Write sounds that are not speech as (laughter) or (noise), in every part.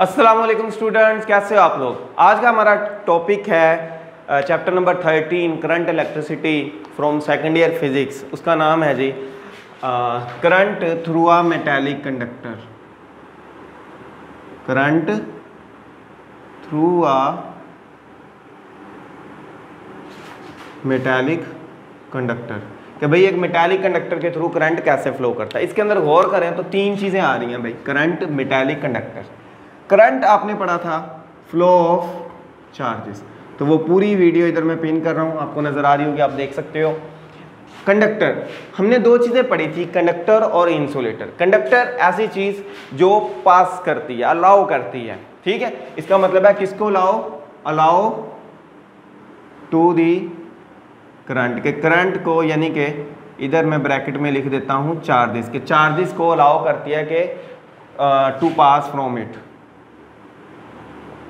अस्सलाम वालेकुम स्टूडेंट्स, कैसे हो आप लोग? आज का हमारा टॉपिक है chapter number thirteen current electricity from second year physics उसका नाम है जी current through a metallic conductor current through a metallic conductor कि भाई एक मेटेलिक कंडक्टर के थ्रू करंट कैसे फ्लो करता है? इसके अंदर गौर करें तो तीन चीज़ें आ रही हैं भाई करंट मेटेलिक कंडक्टर करंट आपने पढ़ा था फ्लो ऑफ़ चार्जेस तो वो पूरी वीडियो इधर मैं पिन कर रहा हूँ, आपको नज़र आ रही होगी, आप देख सकते हो। कंडक्टर हमने दो चीज़ें पढ़ी थी कंडक्टर और इंसुलेटर कंडक्टर ऐसी चीज़ जो पास करती है अलाउ करती है, ठीक है? इसका मतलब है किसको allow allow to the current के करंट को, यानी कि इधर मैं ब्रैकेट में लिख देता हूँ चार्जेस के चार्जेस को अलाउ करती है कि to pass from it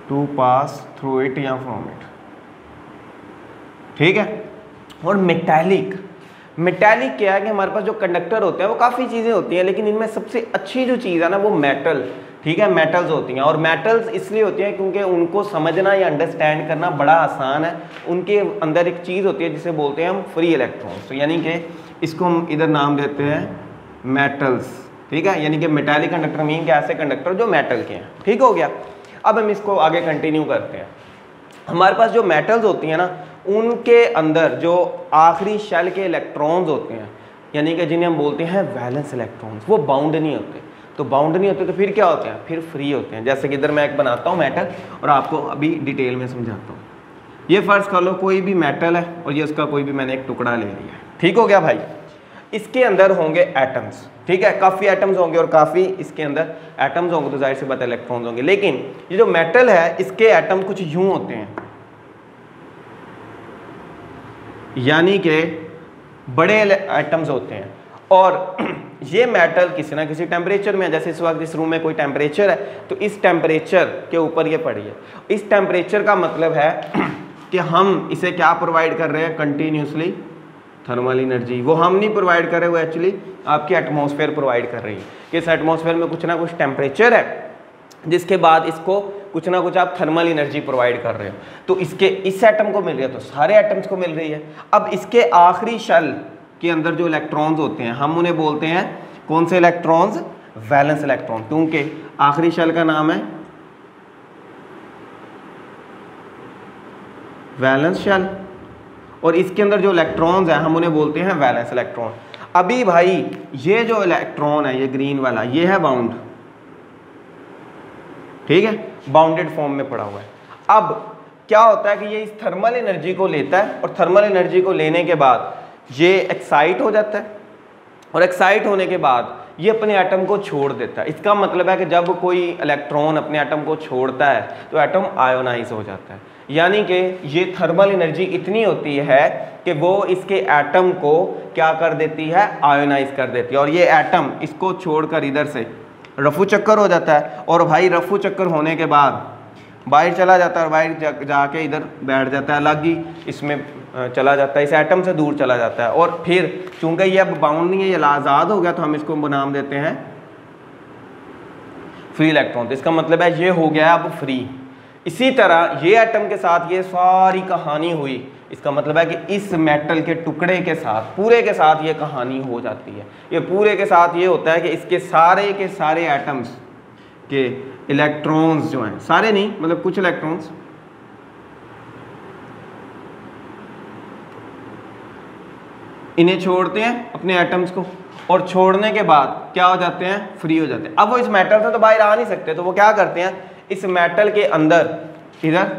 to pass through it या फ्रॉम इट ठीक है? और मेटेलिक मेटेलिक क्या है कि हमारे पास जो कंडक्टर होते हैं, वो काफ़ी चीज़ें होती हैं, लेकिन इनमें सबसे अच्छी जो चीज़ है ना, वो मेटल ठीक है? मेटल्स होती हैं। और मेटल्स इसलिए होती हैं क्योंकि उनको समझना या अंडरस्टैंड करना बड़ा आसान है। उनके अंदर एक चीज़ होती है जिसे बोलते हैं हम फ्री इलेक्ट्रॉन्स तो यानी कि इसको हम इधर नाम देते हैं मेटल्स ठीक है? यानी कि मेटेलिक कंडक्टर मीन के ऐसे कंडक्टर जो मेटल के हैं। ठीक हो गया? अब हम इसको आगे कंटिन्यू करते हैं। हमारे पास जो मेटल्स होती हैं ना, उनके अंदर जो आखिरी शेल के इलेक्ट्रॉन्स होते हैं, यानी कि जिन्हें हम बोलते हैं वैलेंस इलेक्ट्रॉन्स वो बाउंड नहीं होते। तो बाउंड नहीं होते तो फिर क्या होते हैं? फिर फ्री होते हैं। जैसे कि इधर मैं एक बनाता हूँ मेटल और आपको अभी डिटेल में समझाता हूँ। ये फ़र्ज़ कर लो, कोई भी मेटल है, और ये उसका कोई भी मैंने एक टुकड़ा ले लिया ठीक हो गया भाई? इसके अंदर होंगे एटम्स ठीक है? काफ़ी एटम्स होंगे और काफ़ी इसके अंदर एटम्स होंगे तो ज़ाहिर से बात इलेक्ट्रॉन्स होंगे। लेकिन ये जो मेटल है, इसके एटम कुछ यूँ होते हैं। यानी कि बड़े एटम्स होते हैं। और (clears throat) ये मेटल किसी ना किसी टेम्परेचर में जैसे इस वक्त इस रूम में कोई टेम्परेचर है तो इस टेम्परेचर के ऊपर ये पड़ी है। इस टेम्परेचर का मतलब है (clears throat) कि हम इसे क्या प्रोवाइड कर रहे हैं कंटिन्यूसली थर्मल एनर्जी, वो हम नहीं प्रोवाइड कर रहे, वो एक्चुअली आपकी एटमॉस्फेयर प्रोवाइड कर रही है। कि इस एटमॉस्फेयर में कुछ ना कुछ टेम्परेचर है, जिसके बाद इसको कुछ ना कुछ आप थर्मल एनर्जी प्रोवाइड कर रहे हो। तो इसके, इस एटम को मिल रही है तो सारे एटम्स को मिल रही है। अब इसके आखिरी शल के अंदर जो इलेक्ट्रॉन्स होते हैं, हम उन्हें बोलते हैं कौन से इलेक्ट्रॉन्स वैलेंस इलेक्ट्रॉन क्योंकि आखिरी शल का नाम है वैलेंस शेल और इसके अंदर जो इलेक्ट्रॉन्स हैं, हम उन्हें बोलते हैं वैलेंस इलेक्ट्रॉन अभी भाई, ये जो इलेक्ट्रॉन है, ये ग्रीन वाला, ये है बाउंड ठीक है? बाउंडेड फॉर्म में पड़ा हुआ है. अब, क्या होता है कि ये इस थर्मल एनर्जी को लेता है और थर्मल एनर्जी को लेने के बाद ये एक्साइट हो जाता है. और एक्साइट होने के बाद ये अपने एटम को छोड़ देता है. इसका मतलब है कि जब कोई इलेक्ट्रॉन अपने एटम को छोड़ता है तो एटम आयोनाइज हो जाता है. यानी कि ये थर्मल एनर्जी इतनी होती है कि वो इसके एटम को क्या कर देती है? आयोनाइज कर देती है। और ये एटम इसको छोड़कर इधर से रफू चक्कर हो जाता है। और भाई रफू चक्कर होने के बाद बाहर चला जाता है और बाहर जाके इधर बैठ जाता है। अलग ही इसमें चला जाता है। इस एटम से दूर चला जाता है। और फिर चूँकि ये अब बाउंड नहीं है, ये आज़ाद हो गया तो हम इसको नाम देते हैं फ्री इलेक्ट्रॉन तो इसका मतलब है ये हो गया अब फ्री इसी तरह ये एटम के साथ ये सारी कहानी हुई। इसका मतलब है कि इस मेटल के टुकड़े के साथ, पूरे के साथ ये कहानी हो जाती है। ये पूरे के साथ ये होता है कि इसके सारे के सारे एटम्स के इलेक्ट्रॉन्स जो हैं, सारे नहीं मतलब कुछ इलेक्ट्रॉन्स इन्हें छोड़ते हैं अपने एटम्स को और छोड़ने के बाद क्या हो जाते हैं? फ्री हो जाते हैं। अब वो इस मेटल से तो बाहर आ नहीं सकते तो वो क्या करते हैं? इस मेटल के अंदर इधर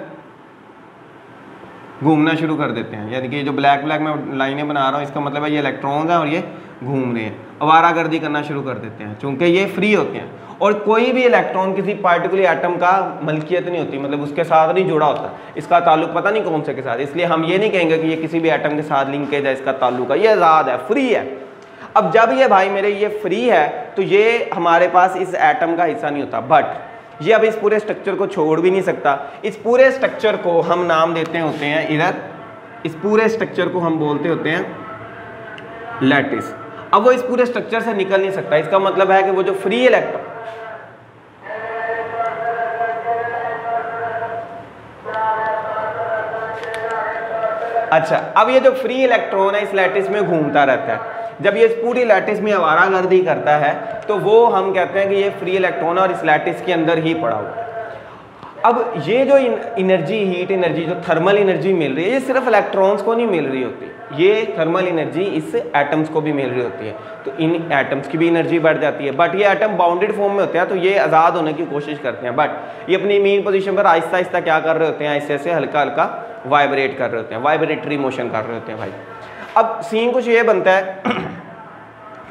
घूमना शुरू कर देते हैं। यानी कि जो ब्लैक ब्लैक में लाइनें बना रहा हूँ, इसका मतलब है ये इलेक्ट्रॉन्स हैं और ये घूम रहे हैं। आवारागर्दी करना शुरू कर देते हैं, चूँकि ये फ्री होते हैं। और कोई भी इलेक्ट्रॉन किसी पार्टिकुलर एटम का मलकियत नहीं होती मतलब उसके साथ नहीं जुड़ा होता। इसका ताल्लुक पता नहीं कौन से के साथ। इसलिए हम ये नहीं कहेंगे कि ये किसी भी एटम के साथ लिंकेज है इसका ताल्लुक है। ये आज़ाद है फ्री है। अब जब ये भाई मेरे, ये फ्री है तो ये हमारे पास इस एटम का हिस्सा नहीं होता। बट ये अब इस पूरे स्ट्रक्चर को छोड़ भी नहीं सकता। इस पूरे स्ट्रक्चर को हम नाम देते होते हैं इधर। इस पूरे स्ट्रक्चर को हम बोलते होते हैं लैटिस अब वो इस पूरे स्ट्रक्चर से निकल नहीं सकता। इसका मतलब है कि वो जो फ्री इलेक्ट्रॉन अच्छा अब ये जो फ्री इलेक्ट्रॉन है, इस लैटिस में घूमता रहता है। जब ये पूरी लैटिस में आवारागर्दी करता है तो वो हम कहते हैं कि ये फ्री इलेक्ट्रॉन और इस लैटिस के अंदर ही पड़ा हुआ अब ये जो एनर्जी हीट एनर्जी जो थर्मल एनर्जी मिल रही है, ये सिर्फ़ इलेक्ट्रॉन्स को नहीं मिल रही होती। ये थर्मल एनर्जी इस एटम्स को भी मिल रही होती है। तो इन एटम्स की भी एनर्जी बढ़ जाती है। बट ये एटम बाउंडेड फॉर्म में होते हैं तो ये आज़ाद होने की कोशिश करते हैं। बट ये अपनी मेन पोजिशन पर आहिस्ता आहिस्ता क्या कर रहे होते हैं ऐसे ऐसे हल्का हल्का वाइब्रेट कर रहे होते हैं। वाइब्रेटरी मोशन कर रहे होते हैं भाई। अब सीन कुछ ये बनता है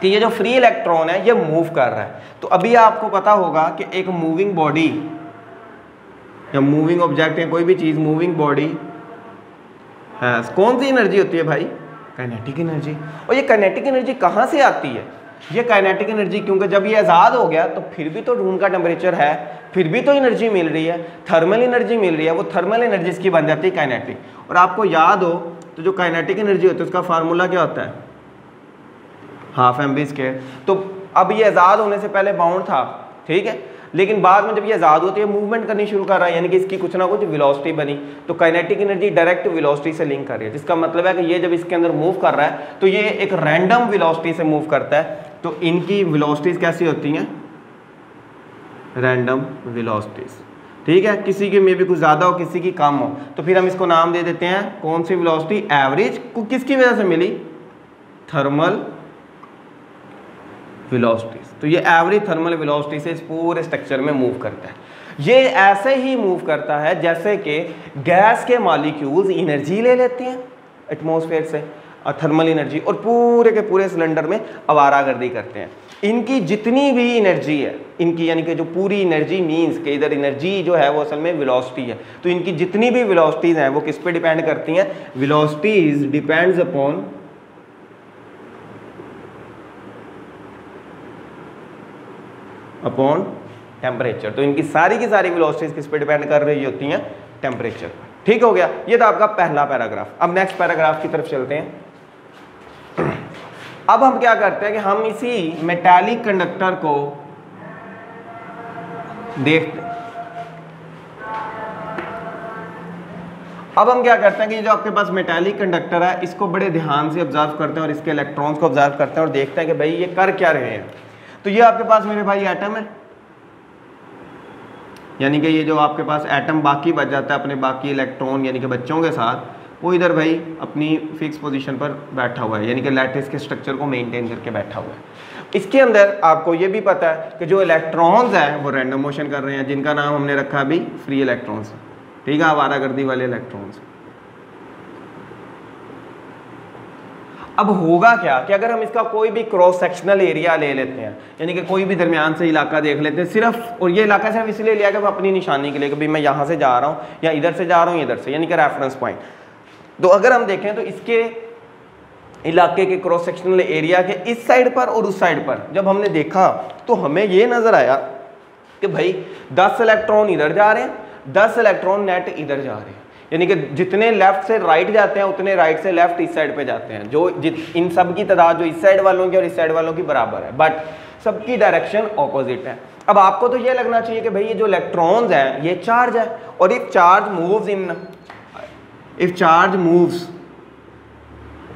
कि ये जो फ्री इलेक्ट्रॉन है, ये मूव कर रहा है। तो अभी आपको पता होगा कि एक मूविंग बॉडी या मूविंग ऑब्जेक्ट है कोई भी चीज़ मूविंग बॉडी है, कौन सी एनर्जी होती है भाई? काइनेटिक एनर्जी और ये काइनेटिक एनर्जी कहाँ से आती है? ये काइनेटिक एनर्जी क्योंकि जब ये आज़ाद हो गया तो फिर भी तो रूम का टेम्परेचर है, फिर भी तो एनर्जी मिल रही है थर्मल एनर्जी मिल रही है, वो थर्मल एनर्जी इसकी बन जाती है काइनेटिक और आपको याद हो तो जो काइनेटिक एनर्जी होती है, उसका फार्मूला क्या होता है? हाफ़ एम बी स्केयर तो अब ये आज़ाद होने से पहले बाउंड था, ठीक है? लेकिन बाद में जब ये आज़ाद होती है मूवमेंट करनी शुरू कर रहा है, यानी कि इसकी कुछ ना कुछ विलोसिटी बनी। तो काइनेटिक एनर्जी डायरेक्ट विलोसिटी से लिंक कर रही है, जिसका मतलब है कि ये जब इसके अंदर मूव कर रहा है तो ये एक रैंडम विलोसिटी से मूव करता है। तो इनकी विलोसिटीज कैसी होती हैं? रैंडम विलोसिटीज ठीक है? किसी की मे भी कुछ ज़्यादा हो, किसी की कम हो तो फिर हम इसको नाम दे देते हैं, कौन सी विलोसिटी एवरेज को किसकी वजह से मिली? थर्मल वेलोसिटीज तो ये एवरेज थर्मल वेलोसिटी से इस पूरे स्ट्रक्चर में मूव करता है। ये ऐसे ही मूव करता है, जैसे कि गैस के मालिक्यूल्स एनर्जी ले लेते हैं एटमॉस्फेयर से थर्मल एनर्जी और पूरे के पूरे सिलेंडर में आवारागर्दी करते हैं। इनकी जितनी भी एनर्जी है, इनकी यानी कि जो पूरी एनर्जी मींस के इधर एनर्जी जो है वो असल में वेलोसिटी है। तो इनकी जितनी भी वेलोसिटीज़ हैं, वो किस पे डिपेंड करती हैं? Velocities depends upon upon temperature तो इनकी सारी की सारी वेलोसिटीज किस पे डिपेंड कर रही होती हैं? टेम्परेचर पर ठीक हो गया? ये था आपका पहला पैराग्राफ। अब नेक्स्ट पैराग्राफ की तरफ़ चलते हैं। अब हम क्या करते हैं कि हम इसी मेटालिक कंडक्टर को देखते अब हम क्या करते हैं कि जो आपके पास मेटालिक कंडक्टर है, इसको बड़े ध्यान से ऑब्ज़र्व करते हैं और इसके इलेक्ट्रॉन्स को ऑब्ज़र्व करते हैं और देखते हैं कि भाई ये कर क्या रहे हैं। तो ये आपके पास मेरे भाई एटम है। यानी कि ये जो आपके पास एटम बाकी बच जाता है अपने बाकी इलेक्ट्रॉन यानी कि बच्चों के साथ वो इधर भाई अपनी फिक्स पोजीशन पर बैठा हुआ है, यानी कि लैटिस के स्ट्रक्चर को मेंटेन करके बैठा हुआ है। इसके अंदर आपको ये भी पता है कि जो इलेक्ट्रॉन्स हैं, वो रैंडम मोशन कर रहे हैं, जिनका नाम हमने रखा अभी फ्री इलेक्ट्रॉन्स ठीक है, आवारागर्दी वाले इलेक्ट्रॉन्स अब होगा क्या कि अगर हम इसका कोई भी क्रॉस सेक्शनल एरिया ले लेते हैं, यानी कि कोई भी दरमियान से इलाका देख लेते हैं, सिर्फ़, और ये इलाका सिर्फ़ इसलिए लिया कि अपनी निशानी के लिए कि भाई मैं यहाँ से जा रहा हूँ, या इधर से जा रहा हूँ इधर से, यानी कि रेफरेंस पॉइंट तो अगर हम देखें तो इसके इलाके के क्रॉस सेक्शनल एरिया के इस साइड पर और उस साइड पर जब हमने देखा तो हमें ये नज़र आया कि भाई, दस इलेक्ट्रॉन इधर जा रहे हैं, दस इलेक्ट्रॉन नेट इधर जा रहे हैं। यानी कि जितने लेफ़्ट से राइट जाते हैं, उतने राइट से लेफ़्ट इस साइड पे जाते हैं। जो इन सब की तादाद जो इस साइड वालों की और इस साइड वालों की बराबर है। बट सबकी डायरेक्शन ऑपोजिट है। अब आपको तो ये लगना चाहिए कि भाई, ये जो इलेक्ट्रॉन्स हैं, ये चार्ज है और if charge moves in if charge moves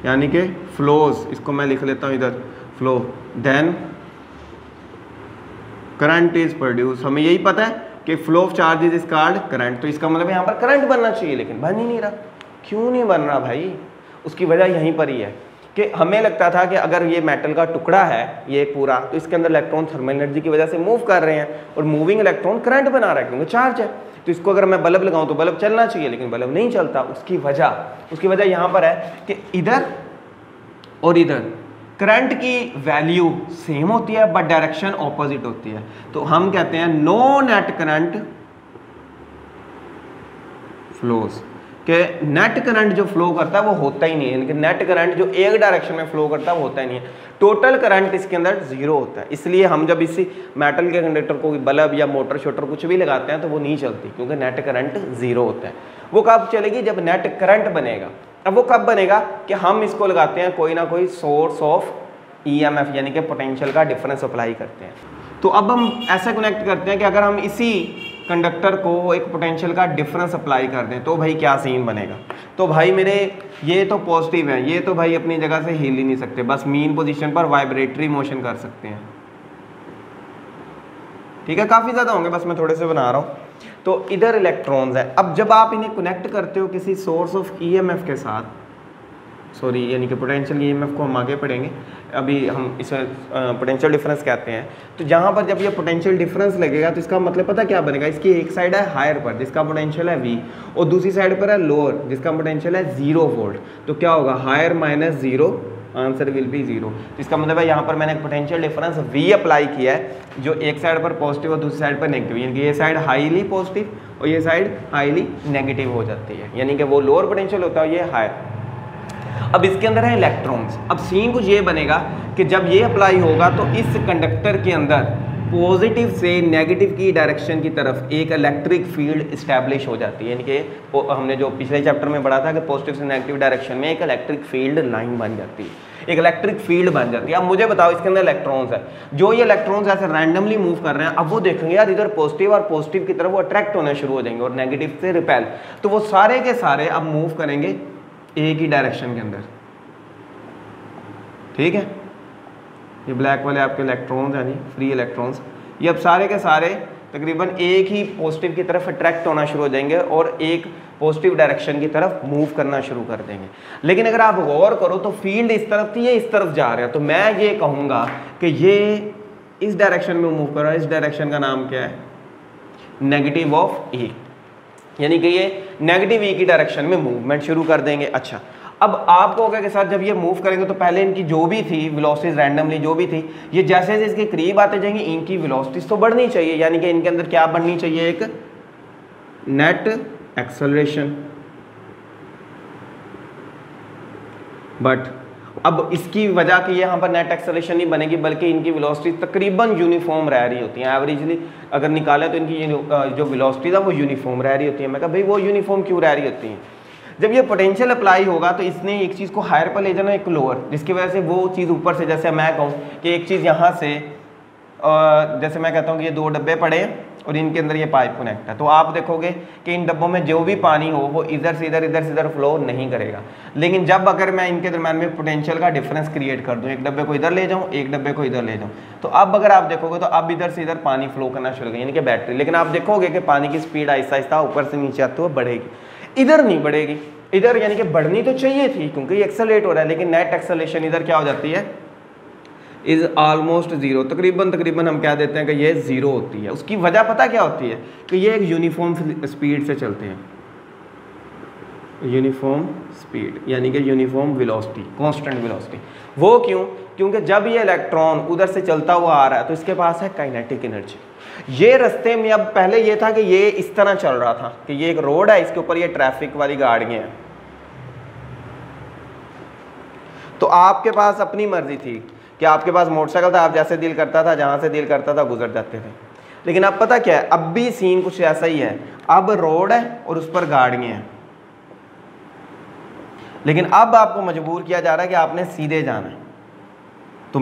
यानी कि फ्लोज इसको मैं लिख लेता हूँ इधर flow then current is produce हमें यही पता है कि flow of charge is is called current तो इसका मतलब यहाँ पर करंट बनना चाहिए, लेकिन बन ही नहीं रहा। क्यों नहीं बन रहा भाई? उसकी वजह यहीं पर ही है। कि हमें लगता था कि अगर ये मेटल का टुकड़ा है, ये पूरा तो इसके अंदर इलेक्ट्रॉन थर्मल एनर्जी की वजह से मूव कर रहे हैं और मूविंग इलेक्ट्रॉन करंट बना रहा है, क्योंकि चार्ज है। तो इसको अगर मैं बल्ब लगाऊँ तो बल्ब चलना चाहिए, लेकिन बल्ब नहीं चलता। उसकी वजह उसकी वजह यहाँ पर है कि इधर और इधर करंट की वैल्यू सेम होती है बट डायरेक्शन ऑपोजिट होती है। तो हम कहते हैं नो नेट करंट फ्लोज के नेट करंट जो फ्लो करता है, वो होता ही नहीं है। यानी कि नेट करंट जो एक डायरेक्शन में फ्लो करता है, वो होता ही नहीं है। टोटल करंट इसके अंदर ज़ीरो होता है। इसलिए हम जब इसी मेटल के कंडक्टर को बल्ब या मोटर शोटर कुछ भी लगाते हैं तो वो नहीं चलती, क्योंकि नेट करंट ज़ीरो होता है। वो कब चलेगी? जब नेट करंट बनेगा। अब वो कब बनेगा कि हम इसको लगाते हैं, कोई ना कोई सोर्स ऑफ़ ईएमएफ यानी कि पोटेंशियल का डिफरेंस अप्लाई करते हैं। तो अब हम ऐसा कनेक्ट करते हैं कि अगर हम इसी कंडक्टर को एक पोटेंशियल का डिफरेंस अप्लाई कर दें तो भाई क्या सीन बनेगा? तो भाई मेरे, ये तो पॉजिटिव है, ये तो भाई अपनी जगह से हिल ही नहीं सकते, बस मीन पोजीशन पर वाइब्रेटरी मोशन कर सकते हैं। ठीक है, काफ़ी ज़्यादा होंगे, बस मैं थोड़े से बना रहा हूँ। तो इधर इलेक्ट्रॉन्स है। अब जब आप इन्हें कनेक्ट करते हो किसी सोर्स ऑफ़ ईएमएफ के साथ सॉरी यानी कि पोटेंशियल ईएमएफ को हम आगे पढ़ेंगे। अभी हम इसे पोटेंशियल डिफरेंस कहते हैं। तो जहाँ पर जब ये पोटेंशियल डिफरेंस लगेगा तो इसका मतलब पता क्या बनेगा? इसकी एक साइड है हायर पर, जिसका पोटेंशियल है वी और दूसरी साइड पर है लोअर जिसका पोटेंशियल है ज़ीरो वोल्ट तो क्या होगा? Higher minus zero answer will be zero इसका मतलब है यहाँ पर मैंने पोटेंशियल डिफरेंस वी अप्लाई किया है, जो एक साइड पर पॉजिटिव और दूसरी साइड पर नेगेटिव यानी कि ये साइड हाईली पॉजिटिव और ये साइड हाईली नेगेटिव हो जाती है। यानी कि वो लोअर पोटेंशियल होता है ये हायर अब इसके अंदर है इलेक्ट्रॉन्स अब सीन कुछ ये बनेगा कि जब ये अप्लाई होगा तो इस कंडक्टर के अंदर पॉजिटिव से नेगेटिव की डायरेक्शन की तरफ़ एक इलेक्ट्रिक फ़ील्ड इस्टेब्लिश हो जाती है। यानी कि हमने जो पिछले चैप्टर में पढ़ा था कि पॉजिटिव से नेगेटिव डायरेक्शन में एक इलेक्ट्रिक फ़ील्ड लाइन बन जाती है। एक इलेक्ट्रिक फ़ील्ड बन जाती है। अब मुझे बताओ इसके अंदर इलेक्ट्रॉन्स है। जो ये इलेक्ट्रॉन्स ऐसे रैंडमली मूव कर रहे हैं, अब वो देखेंगे यार इधर पॉजिटिव और पॉजिटिव की तरफ़ वो अट्रैक्ट होना शुरू हो जाएँगे और नेगेटिव से रिपेल तो वो सारे के सारे अब मूव करेंगे एक ही डायरेक्शन के अंदर। ठीक है? ये ब्लैक वाले आपके इलेक्ट्रॉन्स यानी फ्री इलेक्ट्रॉन्स ये अब सारे के सारे तकरीबन एक ही पॉजिटिव की तरफ़ अट्रैक्ट होना शुरू हो जाएँगे और एक पॉजिटिव डायरेक्शन की तरफ़ मूव करना शुरू कर देंगे। लेकिन अगर आप गौर करो तो फ़ील्ड इस तरफ़ थी, ये इस तरफ़ जा रहे हैं। तो मैं ये कहूँगा कि ये इस डायरेक्शन में मूव कर रहा है। इस डायरेक्शन का नाम क्या है? नेगेटिव ऑफ़ ई यानी कि ये नेगेटिव ई की डायरेक्शन में मूवमेंट शुरू कर देंगे। अच्छा अब आप कहोगे के साथ जब ये मूव करेंगे तो पहले इनकी जो भी थी वेलोसिटीज रैंडमली जो भी थी, ये जैसे जैसे इसके करीब आते जाएँगे, इनकी वेलोसिटीज तो बढ़नी चाहिए। यानी कि इनके अंदर क्या बढ़नी चाहिए? एक नेट एक्सलरेशन बट अब इसकी वजह की यहाँ पर नेट एक्सलेशन नहीं बनेगी, बल्कि इनकी विलोसिटी तकरीबन यूनिफॉर्म रह रही होती है। एवरेजली अगर निकालें तो इनकी जो विलोसिटी था वो यूनिफॉर्म रह रही होती है। मैं कहा, भाई, वो यूनिफॉर्म क्यों रह रही होती हैं? जब ये पोटेंशियल अप्लाई होगा तो इसने एक चीज़ को हायर पर ले जाना, एक लोअर जिसकी वजह से वो चीज़ ऊपर से, जैसे मैं कहूँ कि एक चीज़ यहाँ से जैसे मैं कहता हूँ कि ये दो डब्बे पड़े और इनके अंदर ये पाइप कनेक्ट है। तो आप देखोगे कि इन डब्बों में जो भी पानी हो, वो इधर से इधर इधर से इधर फ्लो नहीं करेगा। लेकिन जब अगर मैं इनके दरम्यान में पोटेंशियल का डिफरेंस क्रिएट कर दूँ, एक डब्बे को इधर ले जाऊँ, एक डब्बे को इधर ले जाऊँ तो अब अगर आप देखोगे तो अब इधर से इधर पानी फ्लो करना शुरू करेगा यानी कि बैटरी लेकिन आप देखोगे कि पानी की स्पीड आहिस्ता आहिस्ता ऊपर से नीचे आते हुए बढ़ेगी। इधर नहीं बढ़ेगी। इधर यानी कि बढ़नी तो चाहिए थी, क्योंकि ये एक्सलेट हो रहा है, लेकिन नेट एक्सलेशन इधर क्या हो जाती है? इज़ ऑलमोस्ट ज़ीरो तकरीबन तकरीबन हम क्या देते हैं कि ये ज़ीरो होती है। उसकी वजह पता क्या होती है? कि ये एक यूनिफॉर्म स्पीड से चलते हैं। यूनिफॉर्म स्पीड यानी कि यूनिफॉर्म वेलोसिटी कांस्टेंट वेलोसिटी वो क्यों? क्योंकि जब ये इलेक्ट्रॉन उधर से चलता हुआ आ रहा है तो इसके पास है काइनेटिक एनर्जी ये रास्ते में, अब पहले ये था कि ये इस तरह चल रहा था कि ये एक रोड है, इसके ऊपर ये ट्रैफ़िक वाली गाड़ियाँ हैं। तो आपके पास अपनी मर्ज़ी थी। कि आपके पास मोटरसाइकिल था, आप जैसे दिल करता था, जहाँ से दिल करता था, गुजर जाते थे। लेकिन अब पता क्या है? अब भी सीन कुछ ऐसा ही है। अब रोड है और उस पर गाड़ियाँ हैं। लेकिन अब आपको मजबूर किया जा रहा है कि आपने सीधे जाना है। तो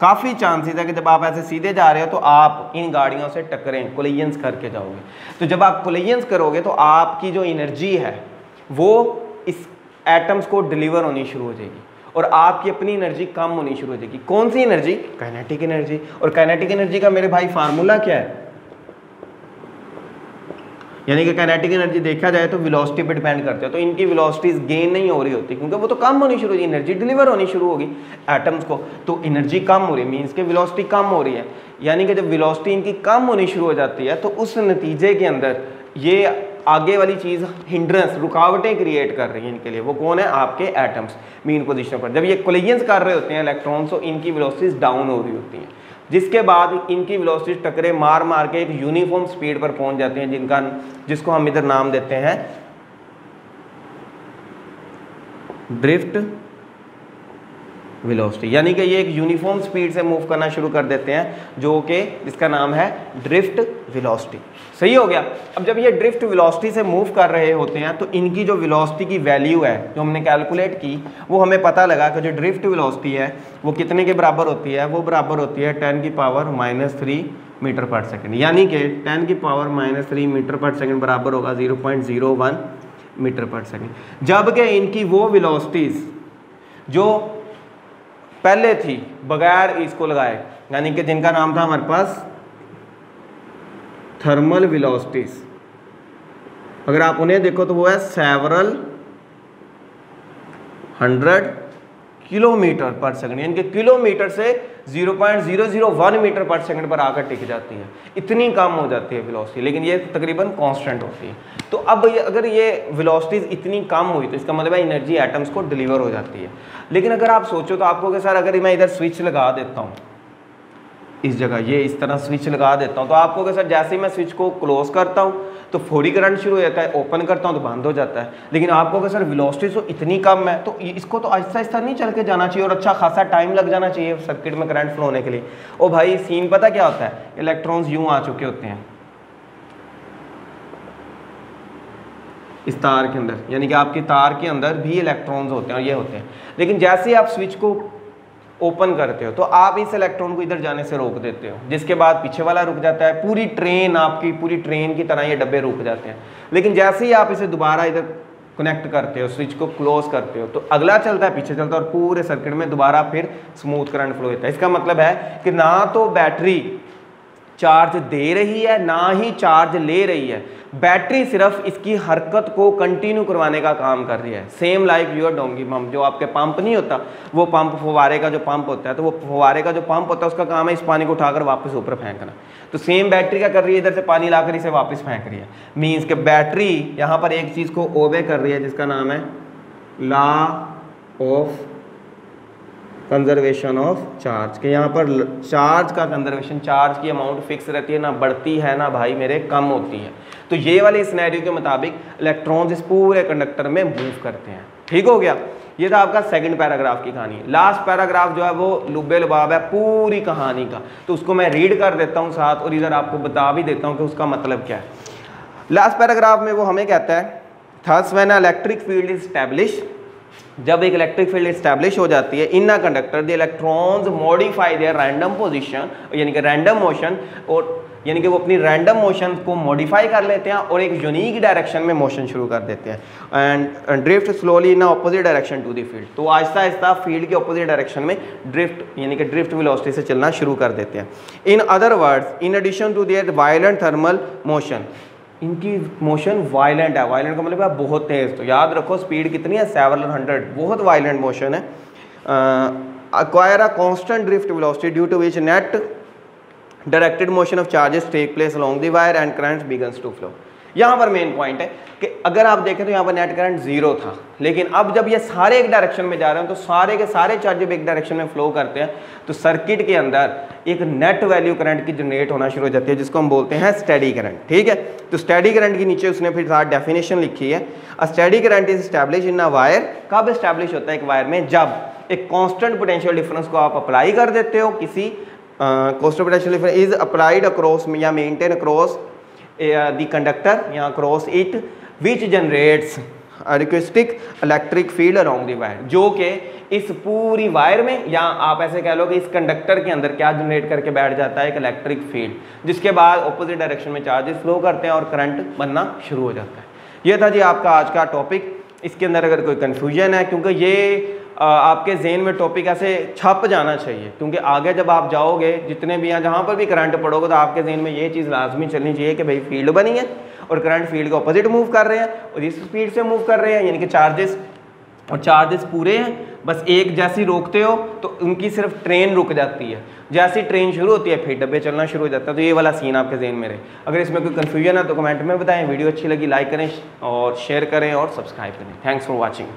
काफ़ी चांसेस है कि जब आप ऐसे सीधे जा रहे हो तो आप इन गाड़ियों से टकरें कोलियंस करके जाओगे। तो जब आप कोलियंस करोगे तो आपकी जो एनर्जी है, वो इस एटम्स को डिलीवर होनी शुरू हो जाएगी। और आपकी अपनी एनर्जी कम होनी शुरू हो जाएगी। कौन सी एनर्जी? Kinetic energy. और काइनेटिक एनर्जी का मेरे भाई फार्मूला क्या है? यानी कि काइनेटिक एनर्जी देखा जाए तो वेलोसिटी पे डिपेंड करते हैं। तो इनकी वेलोसिटीज गेन नहीं हो रही होती, क्योंकि वो तो कम होनी शुरू होगी एनर्जी डिलीवर होनी शुरू होगी एटम्स को। तो एनर्जी कम हो रही है मीन्स के वेलोसिटी कम हो रही है। यानी कि जब वेलोसिटी इनकी कम होनी शुरू हो जाती है तो उस नतीजे के अंदर ये आगे वाली चीज़ हिंड्रेंस रुकावटें क्रिएट कर रही हैं इनके लिए। वो कौन है? आपके एटम्स मीन पोजिशन पर। जब ये कोलिजन्स कर रहे होते हैं इलेक्ट्रॉन तो इनकी वेलोसिटीज डाउन हो रही होती हैं। जिसके बाद इनकी वेलोसिटीज टकरे मार मार के एक यूनिफॉर्म स्पीड पर पहुँच जाते हैं, जिनका, जिसको हम इधर नाम देते हैं ड्रिफ्ट वेलोसिटी यानी कि ये एक यूनिफॉर्म स्पीड से मूव करना शुरू कर देते हैं, जो कि इसका नाम है ड्रिफ्ट वेलोसिटी सही हो गया? अब जब ये ड्रिफ्ट वेलोसिटी से मूव कर रहे होते हैं तो इनकी जो वेलोसिटी की वैल्यू है, जो हमने कैलकुलेट की, वो हमें पता लगा कि जो ड्रिफ्ट वेलोसिटी है, वो कितने के बराबर होती है? वो बराबर होती है टेन की power minus three metre per second यानी कि टेन की power minus three metre per second बराबर होगा zero point zero one metre per second जबकि इनकी वो वेलोसिटीज़ जो पहले थी, बगैर इसको लगाए। यानी कि जिनका नाम था हमारे पास, थर्मल विलोस्टिस अगर आप उन्हें देखो तो वो है several hundred kilometre per second यानी कि किलोमीटर से 0.001 मीटर पर सेकंड पर आकर टिक जाती है। इतनी कम हो जाती है वेलोसिटी लेकिन ये तकरीबन कांस्टेंट होती है। तो अब ये अगर ये वेलोसिटीज इतनी कम हुई तो इसका मतलब है एनर्जी एटम्स को डिलीवर हो जाती है। लेकिन अगर आप सोचो तो आपको कि सर, अगर मैं इधर स्विच लगा देता हूँ इस जगह ये इस तरह स्विच लगा देता हूँ। तो आपको कि सर जैसे ही मैं स्विच को क्लोज करता हूँ तो फोरी करंट शुरू हो जाता है ओपन करता हूँ तो बंद हो जाता है। लेकिन आपको अगर सर वेलोसिटी तो इतनी कम है तो इसको तो आहिस्ता आहिस्ता नहीं चल के जाना चाहिए और अच्छा खासा टाइम लग जाना चाहिए सर्किट में करंट फ्लो होने के लिए। ओ भाई सीन पता क्या होता है? इलेक्ट्रॉन्स यूँ आ चुके होते हैं। इस तार के अंदर, यानी कि आपकी तार के अंदर भी इलेक्ट्रॉन्स होते हैं और ये होते हैं। लेकिन जैसे आप स्विच को ओपन करते हो तो आप इस इलेक्ट्रॉन को इधर जाने से रोक देते हो, जिसके बाद पीछे वाला रुक जाता है, पूरी ट्रेन आपकी, पूरी ट्रेन की तरह ये डब्बे रुक जाते हैं। लेकिन जैसे ही आप इसे दोबारा इधर कनेक्ट करते हो स्विच को क्लोज करते हो तो अगला चलता है, पीछे चलता है और पूरे सर्किट में दोबारा फिर स्मूथ करंट फ्लो होता है। इसका मतलब है कि ना तो बैटरी चार्ज दे रही है, ना ही चार्ज ले रही है। बैटरी सिर्फ़ इसकी हरकत को कंटिन्यू करवाने का काम कर रही है। Same like your donkey pump जो आपके पंप नहीं होता, वो पंप फुवारे का जो पंप होता है तो वो फुवारे का जो पंप होता है, उसका काम है इस पानी को उठाकर वापस ऊपर फेंकना। तो सेम बैटरी क्या कर रही है, इधर से पानी लाकर इसे वापस फेंक रही है। मीन्स के बैटरी यहाँ पर एक चीज़ को ओबे कर रही है, जिसका नाम है law of conservation of charge के यहाँ पर चार्ज का कंजर्वेशन चार्ज की अमाउंट फिक्स रहती है, ना बढ़ती है, ना भाई मेरे कम होती है। तो ये वाले स्नैरियो के मुताबिक इलेक्ट्रॉन्स इस पूरे कंडक्टर में मूव करते हैं। ठीक हो गया? ये था आपका सेकंड पैराग्राफ की कहानी। लास्ट पैराग्राफ जो है वो लुबे लुबाब है पूरी कहानी का। तो उसको मैं रीड कर देता हूँ साथ और इधर आपको बता भी देता हूँ कि उसका मतलब क्या है। लास्ट पैराग्राफ में वो हमें कहता है thus when electric field is establish जब एक इलेक्ट्रिक फ़ील्ड स्टैब्लिश हो जाती है in a conductor the electrons modify their random position यानी कि रैंडम मोशन और यानी कि वो अपनी रैंडम मोशन को मॉडिफाई कर लेते हैं और एक यूनिक डायरेक्शन में मोशन शुरू कर देते हैं। And drift slowly in opposite direction to the field तो आहिस्ता आहिस्ता फ़ील्ड के अपोजिट डायरेक्शन में ड्रिफ्ट यानी कि ड्रिफ्ट वेलोसिटी से चलना शुरू कर देते हैं। In other words in addition to their violent thermal motion इनकी मोशन वायलेंट है। वायलेंट का मतलब है बहुत तेज़। तो याद रखो स्पीड कितनी है? सेवन हंड्रेड बहुत वायलेंट मोशन है। Acquire a constant drift velocity due to which net directed motion of charges take place along the wire and current begins to flow यहाँ पर मेन पॉइंट है कि अगर आप देखें तो यहाँ पर नेट करंट ज़ीरो था। लेकिन अब जब ये सारे एक डायरेक्शन में जा रहे हैं तो सारे के सारे चार्ज जब एक डायरेक्शन में फ्लो करते हैं तो सर्किट के अंदर एक नेट वैल्यू करंट की जनरेट होना शुरू हो जाती है, जिसको हम बोलते हैं स्टडी करंट ठीक है? तो स्टडी करंट के नीचे उसने फिर साथ डेफिनेशन लिखी है। A steady current is establish in a wire कब स्टैब्लिश होता है एक वायर में? जब एक कॉन्स्टेंट पोटेंशियल डिफरेंस को आप अप्लाई कर देते हो, किसी constant potential difference is applied across या मेंटेन अक्रॉस द कंडक्टर या across it which generates requisite electric field around the wire जो कि इस पूरी वायर में या आप ऐसे कह लो कि इस कंडक्टर के अंदर क्या जनरेट करके बैठ जाता है एक इलेक्ट्रिक फ़ील्ड जिसके बाद ऑपोजिट डायरेक्शन में चार्जेस फ्लो करते हैं और करंट बनना शुरू हो जाता है। ये था जी आपका आज का टॉपिक इसके अंदर अगर कोई कन्फ्यूज़न है, क्योंकि ये आपके जेन में टॉपिक ऐसे छप जाना चाहिए। क्योंकि आगे जब आप जाओगे, जितने भी यहाँ जहाँ पर भी करंट पड़ोगे तो आपके जेन में ये चीज़ लाजमी चलनी चाहिए कि भाई फ़ील्ड बनी है और करंट फ़ील्ड के अपोजिट मूव कर रहे हैं और इस स्पीड से मूव कर रहे हैं, यानी कि चार्जेस और चार्जेस पूरे हैं। बस एक जैसी रोकते हो तो उनकी सिर्फ़ ट्रेन रुक जाती है। जैसी ट्रेन शुरू होती है, फिर डब्बे चलना शुरू हो जाता है। तो ये वाला सीन आपके जेन में रहे। अगर इसमें कोई कन्फ्यूज़न है तो कमेंट में बताएँ। वीडियो अच्छी लगी लाइक करें और शेयर करें और सब्सक्राइब करें। Thanks for watching